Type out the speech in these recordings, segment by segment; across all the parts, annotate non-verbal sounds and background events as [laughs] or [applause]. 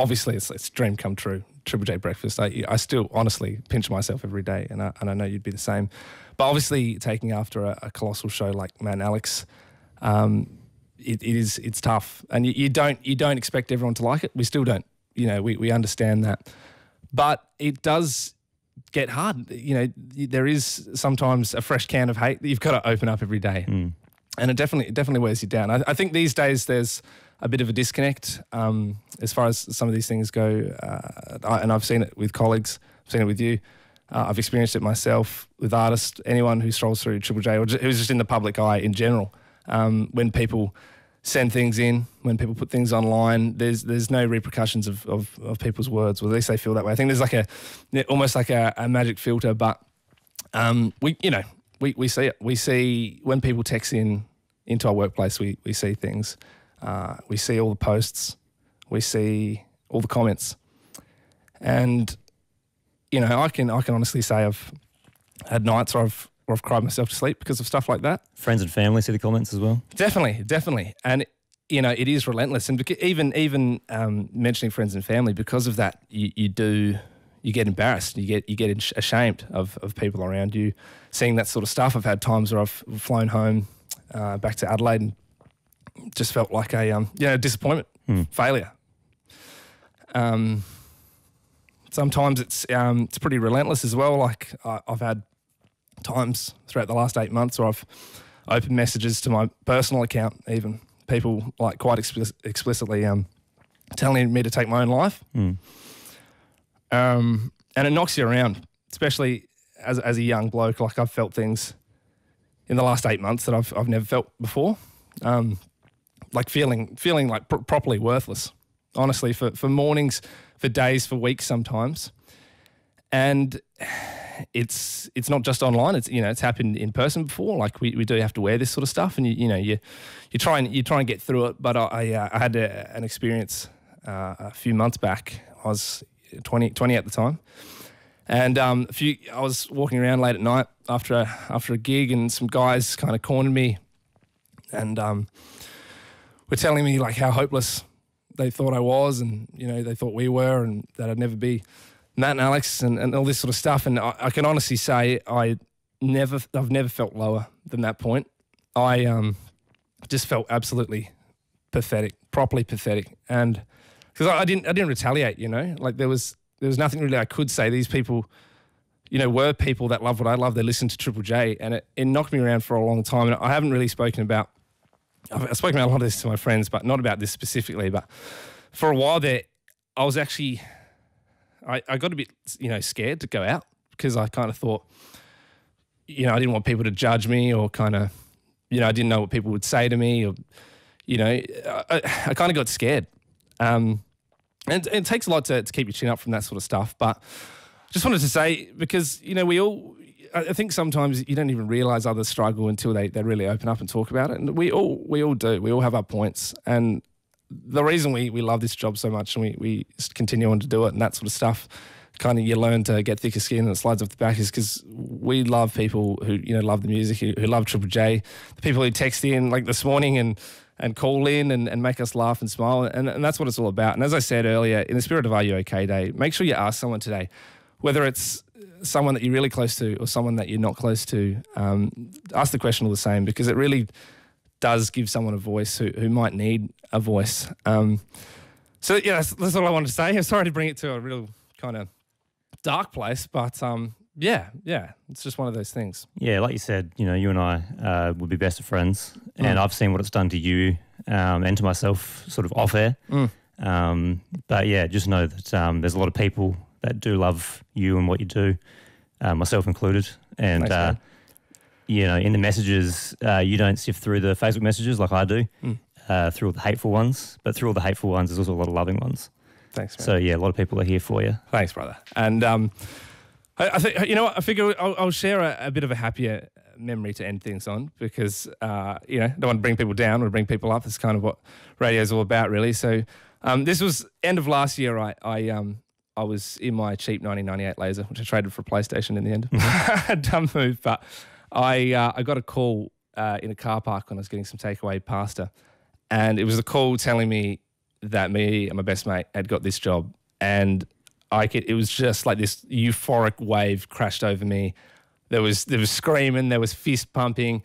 obviously it's, it's dream come true. Triple J breakfast. I, I still honestly pinch myself every day, and I, and I know you'd be the same. But obviously, taking after a, a colossal show like Man Alex, um, it, it is it's tough, and you, you don't you don't expect everyone to like it. We still don't. You know, we, we understand that, but it does get hard. You know, there is sometimes a fresh can of hate that you've got to open up every day, Mm. and it definitely it definitely wears you down. I, I think these days there's a bit of a disconnect um, as far as some of these things go, uh, I, and I've seen it with colleagues. I've seen it with you. Uh, I've experienced it myself with artists, anyone who strolls through Triple J or ju- who's just in the public eye in general. Um, when people send things in, when people put things online, there's there's no repercussions of, of, of people's words, or at least they feel that way. I think there's like a almost like a, a magic filter, but um, we you know we, we see it. We see when people text in into our workplace, we we see things. Uh, we see all the posts, we see all the comments, and you know I can I can honestly say I've had nights where I've where I've cried myself to sleep because of stuff like that. Friends and family see the comments as well. Definitely, definitely, and you know it is relentless. And even even um, mentioning friends and family because of that, you, you do you get embarrassed. You get you get ashamed of of people around you seeing that sort of stuff. I've had times where I've flown home uh, back to Adelaide and just felt like a um, know disappointment, Hmm. failure. Um, sometimes it's um, it's pretty relentless as well. Like I, I've had times throughout the last eight months where I've opened messages to my personal account, even people like quite explic- explicitly um, telling me to take my own life. Mm. Um, and it knocks you around, especially as, as a young bloke. Like I've felt things in the last eight months that I've, I've never felt before. Um, like feeling feeling like pr- properly worthless, honestly, for, for mornings, for days, for weeks sometimes. And it's it's not just online. It's you know it's happened in person before. Like we, we do have to wear this sort of stuff, and you you know you you try and you try and get through it. But I I, uh, I had a, an experience uh, a few months back. I was 20, 20 at the time, and um, a few I was walking around late at night after a, after a gig, and some guys kind of cornered me, and um, were telling me like how hopeless they thought I was, and you know they thought we were, and that I'd never be Matt and Alex, and, and all this sort of stuff. And I, I can honestly say I never, I've never felt lower than that point. I um, just felt absolutely pathetic, properly pathetic, and because I, I didn't, I didn't retaliate. You know, like there was, there was nothing really I could say. These people. You know, were people that love what I love. They listened to Triple J, and it, it knocked me around for a long time. And I haven't really spoken about I've spoken about a lot of this to my friends, but not about this specifically. But for a while there, I was actually, I, I got a bit, you know, scared to go out because I kind of thought, you know, I didn't want people to judge me or kind of, you know, I didn't know what people would say to me or, you know, I, I, I kind of got scared. Um, and, and it takes a lot to, to keep your chin up from that sort of stuff. But just wanted to say, because, you know, we all, I think sometimes you don't even realize others struggle until they, they really open up and talk about it. And we all we all do. We all have our points. And the reason we, we love this job so much and we, we continue on to do it and that sort of stuff, kind of you learn to get thicker skin and it slides off the back is because we love people who, you know, love the music, who, who love Triple J, the people who text in like this morning and and call in and, and make us laugh and smile. And, and that's what it's all about. And as I said earlier, in the spirit of Are You OK Day, make sure you ask someone today, whether it's someone that you're really close to or someone that you're not close to, um, ask the question all the same because it really does give someone a voice who, who might need a voice. Um, so, yeah, that's, that's all I wanted to say. [laughs] I'm sorry to bring it to a real kind of dark place, but um, yeah, yeah, it's just one of those things. Yeah, like you said, you know, you and I uh, would be best of friends, and I've seen what it's done to you um, and to myself, sort of off air. Mm. Um, but yeah, just know that um, there's a lot of people that do love you and what you do, uh, myself included. And Thanks, uh, you know, in the messages, uh, you don't sift through the Facebook messages like I do, Mm. uh, through all the hateful ones. But through all the hateful ones, there's also a lot of loving ones. Thanks, man. So yeah, a lot of people are here for you. Thanks, brother. And um, I, I think you know what I figure I'll, I'll share a, a bit of a happier memory to end things on because uh, you know don't want to bring people down or bring people up. That's kind of what radio's all about, really. So um, this was end of last year. I I um I was in my cheap 1998 laser, which I traded for a PlayStation in the end. [laughs] [laughs] Dumb move, but I uh, I got a call uh, in a car park when I was getting some takeaway pasta, and it was a call telling me that me and my best mate had got this job, and I could, it was just like this euphoric wave crashed over me. There was there was screaming, there was fist pumping,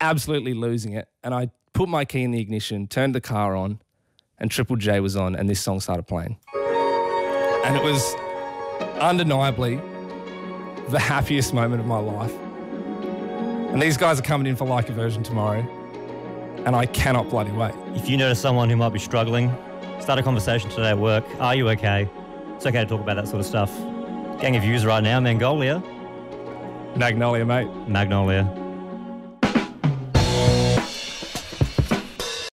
absolutely losing it. And I put my key in the ignition, turned the car on, and Triple J was on, and this song started playing. And it was undeniably the happiest moment of my life. And these guys are coming in for like a version tomorrow, and I cannot bloody wait. If you notice someone who might be struggling, start a conversation today at work. Are you okay? It's okay to talk about that sort of stuff. Gang of Youths right now, Mongolia, Magnolia, mate. Magnolia.